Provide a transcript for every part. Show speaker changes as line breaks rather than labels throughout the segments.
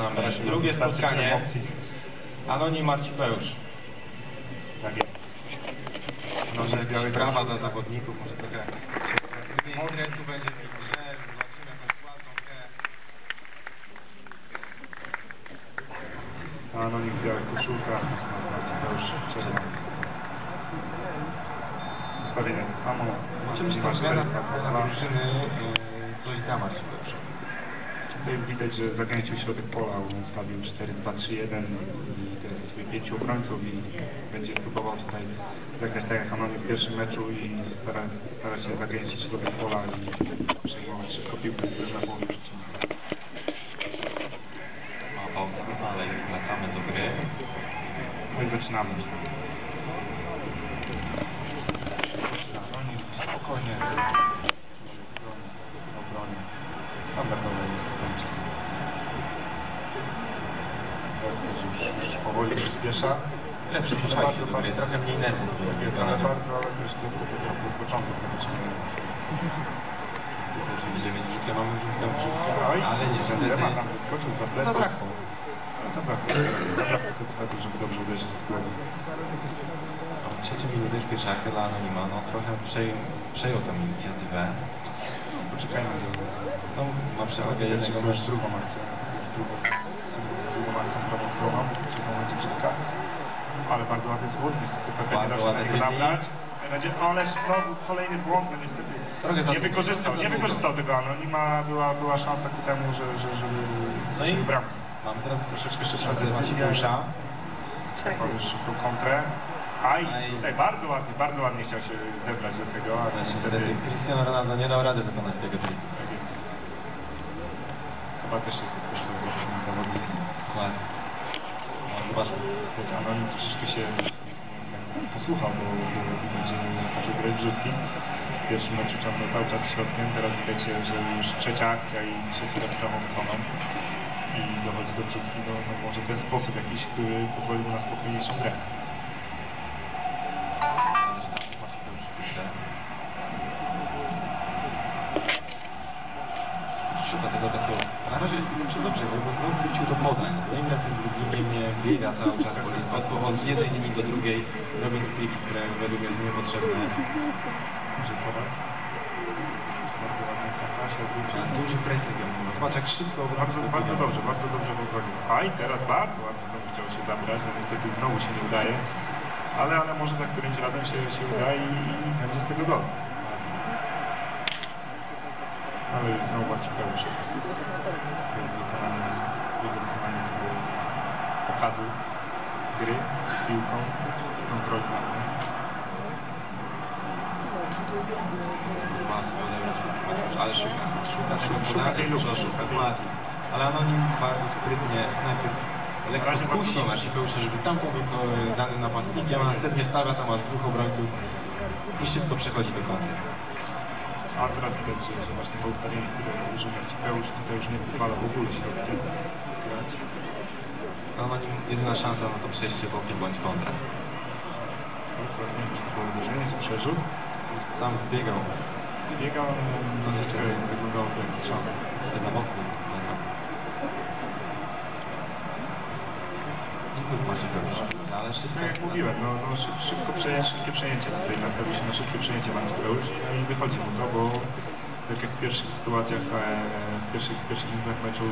Zaczynamy drugie spotkanie. Anonim Marcipeusz.
Tak jest.
Może
Może białej
prawa dla zawodników, może trochę gdyby interesu będzie w grze, zobaczymy jakąś ładną grę.
Anonim w białych koszulkach, to już czerwony. Ustawienie to samo.
Być ta zmiana na drużyny.
Widać, że zakręcił środek pola, ustawił 4-2-3-1 i teraz swoich pięciu obrońców i będzie próbował tutaj zagrać tak jak Anonim w pierwszym meczu i stara, stara się zakręcić środek pola i przejmować szybko piłkę, jest na przeciwnika.
Ma pauza, ale wracamy do gry.
No i zaczynamy. Spokojnie. W obronie. Standardowo jest zakończy. Już, już powoli przyspiesza.
Lepszy się do gry, trochę mniej nerwów.
Ale bardzo, ale początek tego ciągle.
Że będziemy rzutkę, mamy rzutkę w ale niestety
nie ma tam wyskoczył za pleców.
zabrakło.
Zabrakło. Zabrakło tylko żeby dobrze uderzyć w głowę.
Trzecie minuty już pierwszaka dla Anonima, no trochę przejął, tę inicjatywę.
Poczekajmy do...
No, ma przewagę jednego
już drugą akcję. Już drugą akcję prawą stroną. Trzecią będzie brzydka. Ale bardzo ładny da
Bardzo ładny
tego
dribbling.
zabrać. Będzie, ale znowu kolejny błąd, no niestety nie wykorzystał, nie wykorzystał tego Anonima, była, była szansa ku temu, że, że, żeby
No i
żeby bramkę.
mamy teraz troszeczkę
Jeszcze
szansę
decyzja.
Marcipusza.
Czekał już szybką kontrę. Aj,
Aj.
tutaj bardzo ładnie, bardzo ładnie chciał się zebrać do tego, ale niestety
Cristiano Ronaldo nie dał rady wykonać tego triku.
tak jest. Chyba też jest jakoś to zawodnik.
Dokładnie.
Więc Anonim troszeczkę się posłuchał, bo, że zaczął grać rzutki. W pierwszym meczu ciągnął cały czas środkiem, teraz widać, że- już trzecia akcja i trzeci raz prawą stroną i dochodzi do brzutki, no, no może ten sposób jakiś, który pozwolił na spokojniejszą grę.
Cały czas jest od, od jednej linii do drugiej, robiąc triki, które według mnie są niepotrzebne. Duży. Zobacz jak szybko
Bardzo, bardzo dobrze, bardzo dobrze w. A i teraz bardzo ładnie znowu chciał się zabrać, no niestety znowu się nie udaje. Ale, ale może za którymś razem się, się uda i, i będzie z tego gol. Ale znowu Marcin się jest wykonanie, jego wykonanie pokazu gry z piłką,
Marcipeusz, ale szuka. Szuka tego podania,
szuka
szuka, dokładnie. Ale Anonim bardzo sprytnie, najpierw
Na
lekko kusi
bardzo
Marcipeusza, żeby tam był to dany napastnikiem, a następnie stawia tam aż dwóch obrońców i szybko przechodzi do końca.
A teraz widać, że, że właśnie to ustawienie, które użył Marcipeusz, tutaj już nie pozwala w ogóle się grać.
Anonim jedyna szansa na to przejście bądź
wiem, czy to było uderzenie, czy przerzut.
Sam biegał
Biegał, no jeszcze wyglądało to jak strzał.
na boku. Ale szybko.
Tak jak mówiłem, no, no szyb, szybko przeję, szybkie przejęcie tutaj nastawił się na szybkie przejęcie no i wychodzi mu to, bo tak jak w pierwszych sytuacjach, e, w pierwszych, w pierwszych minutach meczu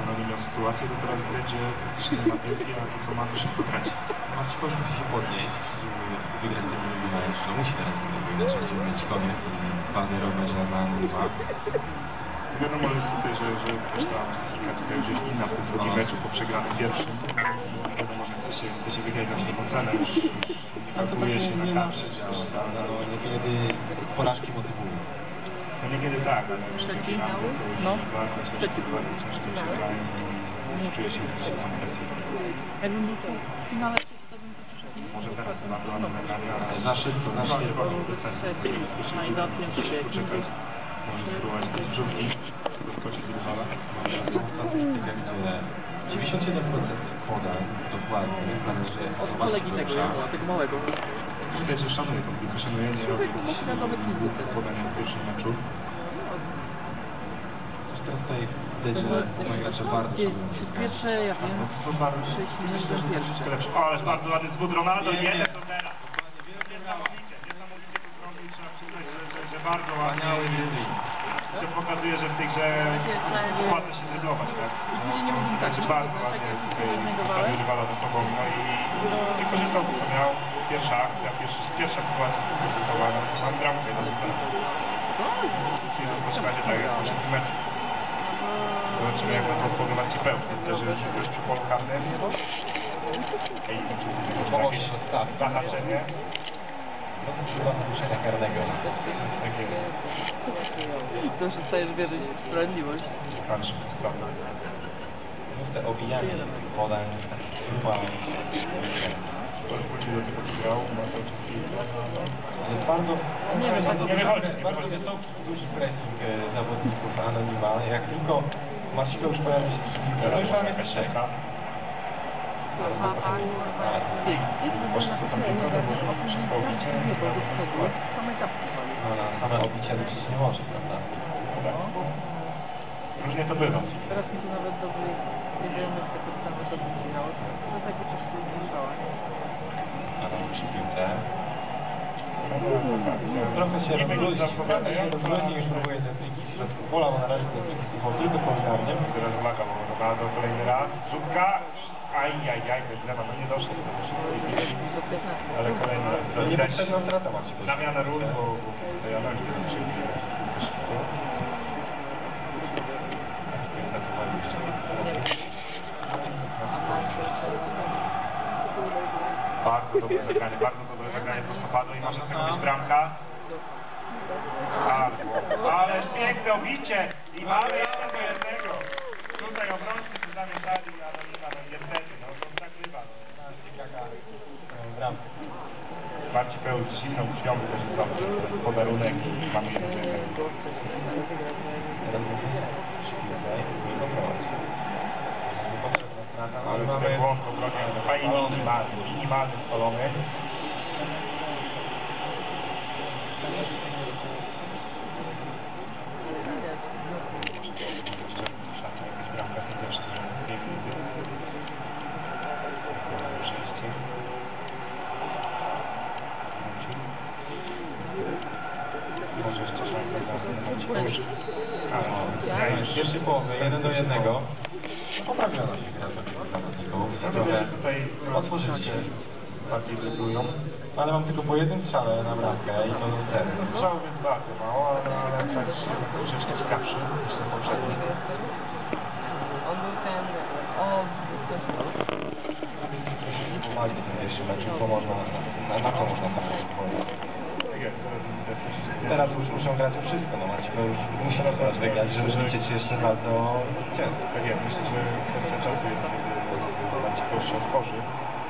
Anonim miał sytuację, to teraz widać, że praktycznie nie ma piłki, a to co ma to szybko traci.
Marcipeusz musi się podnieść, żeby wygrać ten drugi mecz. No musi teraz mecz, żeby mieć koniec i banerować na Anonima.
Wiadomo jest tutaj, że, że też ta psychika tutaj już jest inna w tym drugim
No.
meczu po przegranym pierwszym. Wiadomo, że chce się, chce się wygrać na wszelką cenę, już
to
kalkuluje się
nie
na kartę.
działa, prawda? No niekiedy porażki motywują.
No niekiedy tak, już
No. Trzeci.
bardzo ciężko się w.
Jakbym był w finale, to bym to przyszedł.
Może teraz nagrania, ale
Za szybko, za
No,
szybko.
nie.
No zamknięcie się
Poczekać. Może spróbować brzówki, doskoczyć do rywala.
Statystyka, gdzie 97% podań dokładnie należy
Od kolegi tego tego małego.
Widać, że szanuje tą piłkę, szanuje, nie robi
No, teraz.
podania w pierwszym meczu.
Coś teraz tutaj Widać, że moi gracze bardzo
Pierwsze, ja wiem,
To bardzo, myślę, że troszeczkę lepszy. O, ależ bardzo ładny zwód Ronaldo,
nie.
jeden do zera. Niesamowicie, niesamowicie to zrobił, trzeba przyznać, że, że, że bardzo ładnie. To pokazuje, że w tej grze opłaca się dryblować, tak?
I tak,
Także
że
bardzo
tak
ładnie
jak
tutaj rywala za sobą, no i nie korzystał, co miał. Pierwsza akcja, pierwsza, pierwsza sytuacja zdecydowana. Mam bramkę do zera. Czyli rozpoczyna się tak jak w poprzednim meczu. Zobaczymy jak będą odpowiadać ci pełni. Też już, już przy polu karnym. Ej, jakieś zahaczenie.
No to przyda naruszenia karnego.
Tak jest.
To przestajesz wierzyć w sprawiedliwość.
Patrz, prawda.
Znów te obijanie podań, chyba
To wrócił do tego, co grał. Ma to
bardzo,
Nie wiem,
bardzo,
nie wychodzi, nie
bardzo
wychodzi.
wysoki, duży pressing e, zawodników Anonima. Jak tylko Marcika już pojawi się piłce, no już mamy też czeka.
Tam piłka, to pobić.
Same kapki wali.
No na same obicie liczyć nie może, prawda?
Różnie to bywa.
Teraz mi to nawet dobrze jedziemy z tego same to brzmiało. To takie coś się
tam przy piłce.
Trochę
się rozluźnił, rozluźnił, już próbuje te pliki w środku pola, bo na razie te pliki są tylko polikarnym.
Teraz uwaga, bo Ronaldo kolejny raz. Rzutka. Aj, aj, aj, to źle, no nie doszło do tego.
Do 15.
Ale kolejny raz.
To nie potrzebna strata Marcika.
Zamiana ról, bo bo ja mam nie przyjdzie. Bardzo dobre zagranie, bardzo dobre zagranie prostopadło i może z tego być bramka. Ale piękne obicie i mamy jeszcze do jednego. Tutaj obrońcy się zamieszali, ale no niestety, no to tak bywa. No. Marcin Pełz zimną krwią zrobił podarunek i mamy jeden do jednego.
Teraz będzie przy piłce i kontrolować. Niepotrzebna strata,
Ale
ale
tutaj
mamy...
fajnie minimalny, minimalny spalony. Na
pierwszej połowie, jeden do jednego. Poprawiono się.
No to
Trochę się.
bardziej dryblują.
Ale mam tylko po jednym strzale na bramkę i to zero.
Strzał więc bardzo mało, ale, tak troszeczkę ciekawszy niż ten poprzedni.
On był ten... O,
tym pierwszym meczu, bo można, na, co można tam
teraz
już muszą grać o wszystko, no Marcin już musi teraz wygrać, żeby liczyć jeszcze bardzo ciężko.
Tak jest, myślę, że kwestia czasu jest, kiedy Maciej się otworzy.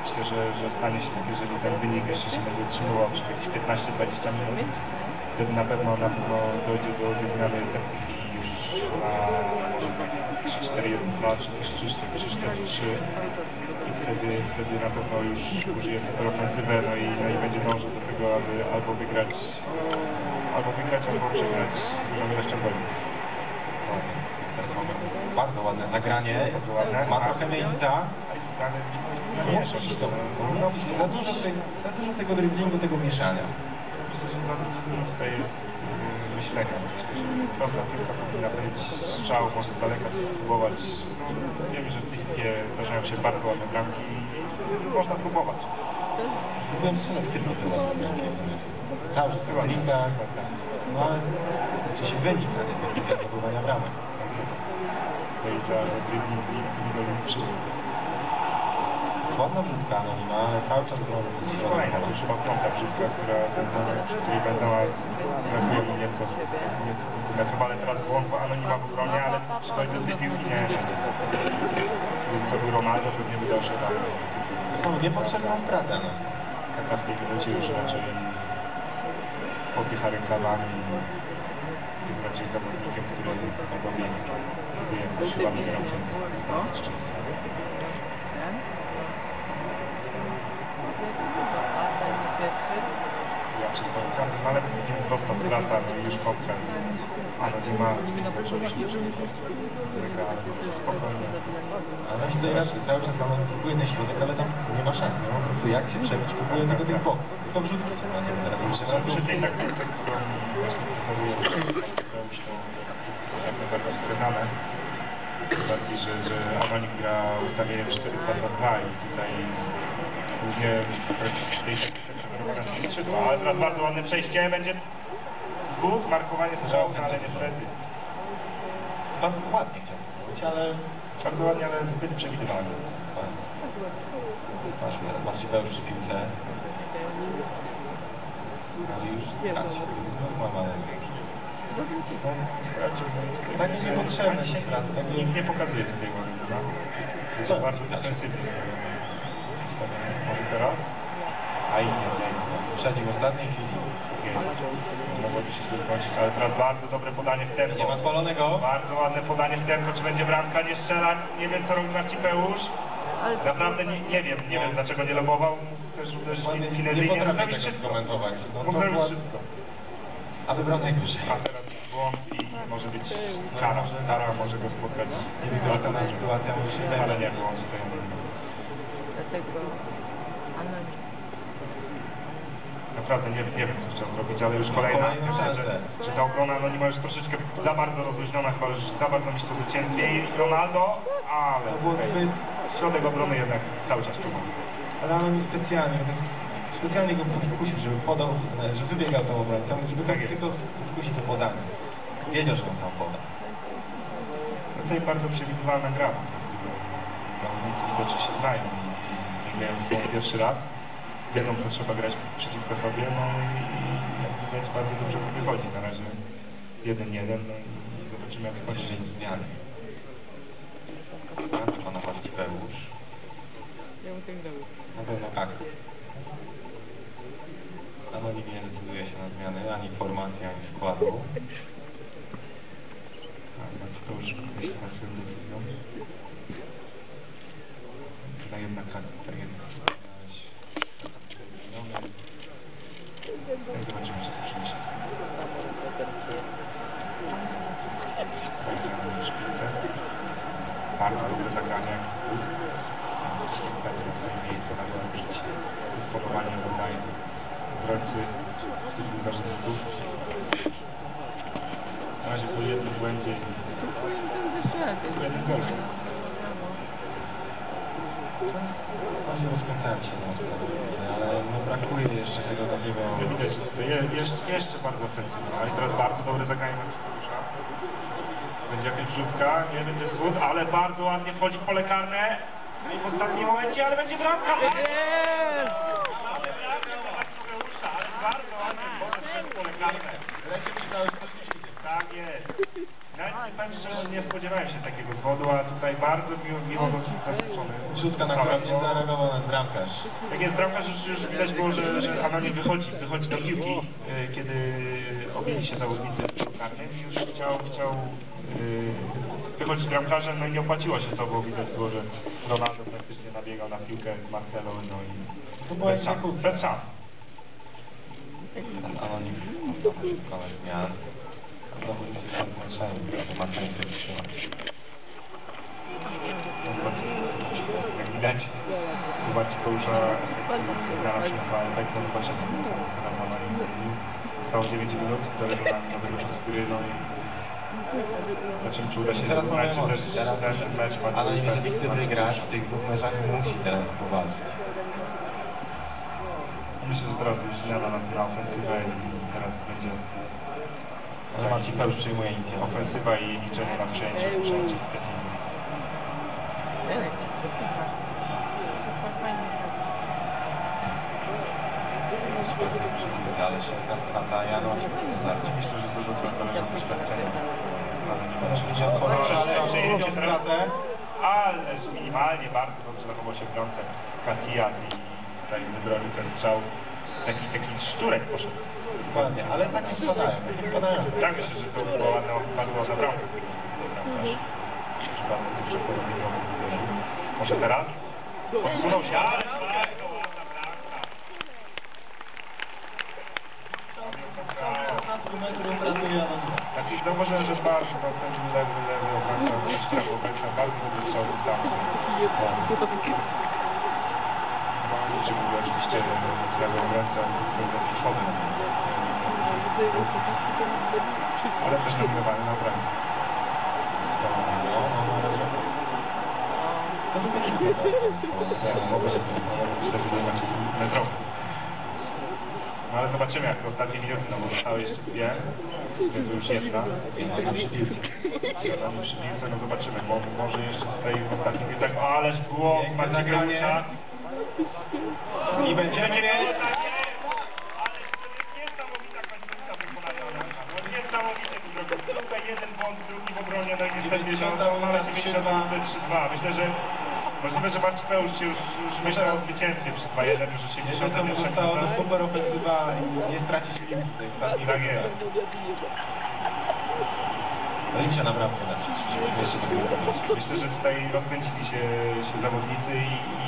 Myślę, że, że stanie się tak, jeżeli ten wynik jeszcze się będzie utrzymywał przez jakieś 15-20 minut, wtedy na pewno na pewno dojdzie do wymiany taktyki już na może 3-4-1-2 czy też 3-4-3 i wtedy, wtedy na pewno już użyje super ofensywę, no i, no i będzie dążył do tego, aby albo wygrać, albo wygrać, albo przegrać dużą ilością goli.
Bardzo ładne nagranie,
Bardzo ładne.
ma trochę miejsca. No
nie miesza się
to, za dużo, za dużo tego dribblingu, tego mieszania.
Myślę, że za dużo tutaj jest yy, że prosta piłka powinna być strzał, może z daleka spróbować. No, wiem, że w tej chwili zdarzają się bardzo ładne bramki i można próbować.
Byłem te ładne bramki. Cały czas była linka, no ale gdzieś wynik, a nie technika zdobywania bramek.
No i i individualny
Ładna wrzutka anonima, ale cały czas
Kolejna, to już chyba piąta brzydka, która Benzema brakuje mi nieco, centymetrów, ale teraz błąd anonima w obronie, ale czy to jest tej piłki? Nie. To był Ronaldo, pewnie by doszedł, ale
Są niepotrzebną stratę, no.
tak na w tej minucie już raczej popycha rękawami tym raczej zawodnikiem, który podobnie próbuje siłami grającym Ale wraca, no i już kontra. A no nie ma, oczywiście ale spokojnie.
A i to inaczej, cały czas tam próbuje ten środek, ale tam nie ma szans, nie ma po prostu jak się przebić, próbuje tylko tych bok. To wrzutki trzeba, nie? Teraz
Przy tej taktyce, którą właśnie preferuje Mateusz, to jak Że, że Anonim gra ustawieniem 4-2-2 i tutaj głównie w tej taktyce skrzydła. Ale teraz bardzo ładne przejście, będzie zgód, markowanie strzału, ale niestety.
Tam ładnie chciał zrobić, ale
Bardzo ładnie, ale zbyt przewidywalnie.
masz bardziej pełny przy piłce. Już tak, no ale Tak jest niepotrzebne się tak nie-
Nikt nie pokazuje tej głowy, prawda? Jest
Co?
bardzo defensywny. Może teraz?
A i nie, nie, nie. Wszedł w ostatniej chwili.
Mogłoby się skończyć, ale teraz bardzo dobre podanie w tempo.
Nie ma spalonego.
Bardzo ładne podanie w tempo, czy będzie bramka, nie strzela, nie wiem co robi Marcipeusz.
Ale
Naprawdę nie, nie wiem, nie wiem dlaczego nie lobował. Też też
Ładnie, nie
finezyjnie
potrafię tego skomentować. No, to
wszystko.
A wybrał najwyżej.
Błąd i może być kara, kara może go spotkać.
Nie wygląda na sytuacja, może się
Ale nie tutaj.
dlatego anonim.
Naprawdę nie, nie wiem, co chciał zrobić, ale już kolejna. Myślę, że, że ta obrona no, nie ma już troszeczkę za bardzo rozluźniona, chyba już za bardzo myślę o zwycięstwie i Ronaldo, ale
To było zbyt...
środek obrony jednak cały czas prowadzi.
Ale on mi specjalnie, tak specjalnie go wkusił, żeby podał, że wybiegał tą obrońcą, żeby
Tak
tak
jest.
tylko wkusić to podanie. Wiedział, że tam poda.
No to jest bardzo przewidywalna gra. Zawodnicy widocznie się znają i, grają w pierwszy raz. Wiedzą, co trzeba grać przeciwko sobie, no i, jak widać bardzo dobrze to wychodzi. Na razie 1-1, no i zobaczymy jak skończy się.
Zmiany. Bardzo pana Warcipeusz.
Ja bym tak zrobił.
Na pewno tak. Anonim nie decyduje się na zmiany, ani formacji, ani składu.
Tak, Macie to już myślę nad swoją decyzją. Na jednak tak, tak jak wspomniałeś, zmieniony. No i zobaczymy, co to przyniesie. Wejdziemy na szpilkę. Bardzo dobre zagranie. Będzie na swoim miejscu, na użyć dysponowanie dodaje obrońcy z tych zawodników. Na razie po jednym błędzie i jeden gol.
Właśnie rozkręcałem się na ale no brakuje jeszcze tego takiego...
Widać, je, jeszcze, jeszcze bardzo ofensywne. A i teraz bardzo dobre zagranie Maciusza. Będzie jakaś wrzutka, nie będzie zgód, ale bardzo ładnie wchodzi w pole karne. No i w ostatnim momencie, ale będzie bramka!
Jest!
Bardzo ładnie wchodzi w pole karne. Tak jest. Szczerze, nie spodziewałem się takiego zwodu, a tutaj bardzo miło, miło go zaskoczony.
Rzutka na którą nie zareagował na bramkarz.
Jak jest bramkarz, już, już widać było, że, że Anonim wychodzi, wychodzi do piłki, e, kiedy objęli się zawodnicy karnym i już chciał, chciał e, wychodzić bramkarzem, no i nie opłaciło się to, bo widać było, że Ronaldo praktycznie nabiegał na piłkę z Marcelo, no i
To była
bez szans, bez szans.
Anonim wykonał zmian.
Jak widać, zobaczcie Kołusza, grana przyjechała zobaczcie, teraz Anonim zostało 9 minut do wykonania nowego skóry, i Zobaczymy, czy uda się
chce wygrać w tych dwóch meczach, musi teraz powalczyć.
Myślę, że teraz zmiana na, na ofensywę i teraz będzie
Ale Marcin Pełż przyjmuje inicjatywę.
ofensywa i liczenie na.
Janek, super. Super fajnie.
Ale szybka strata Janoś.
Myślę, że dużo od doświadczenia.
Ale
Ale przejęcie ależ minimalnie bardzo zachował się w bramce Katiat i tutaj wybronił ten strzał. Taki, taki szczurek poszedł.
Dokładnie, ale tak nie spadają. Spadają.
Tak myślę, że to. Bramkarz. Że bardzo dobrze porobił. Może teraz? Odsunął się, ale bardzo ładna bramka. Znaczy zauważyłem, że bardzo no, ten lewy, lewy obrońca, trafowego, bardzo strzał tam. Czy był oczywiście lewy obrońca, był przychodem. Ale też nominowany na obrońcę.
No, no, no, no. To by nie było.
Myślę, że nie macie metrowy. No ale zobaczymy jak te ostatnie minuty, no bo zostały jeszcze dwie, więc już jedna.
No, to.
Zadanie przy piłce, no zobaczymy, bo może jeszcze tutaj w ostatnich minutach, ależ było, Maciej
zagranie.
Graniusa.
I będziemy.
Tutaj jeden błąd, drugi w obronie, no i niestety się ale 3-2. Myślę, że możliwe, że Bartszpeusz się już, już myślał o zwycięstwie przy 2-1 już
Jeszcze to mu
81
zostało to super ofensywa i nie stracić limit tej ostatniej
Tak jest.
No im się naprawdę da. Jeszcze
Myślę, że tutaj rozkręcili się, się zawodnicy i, i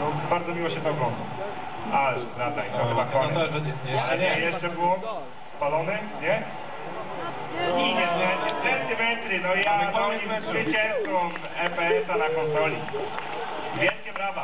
no, bardzo miło się to ogląda. Ale strata i to chyba
no
koniec.
to będzie- jeszcze
Ale nie,
nie.
jeszcze było spalony, nie? I niestety centymetry, no ja
Mamy koniec
moim zwycięzcą EPS-a na konsoli. Wielkie brawa.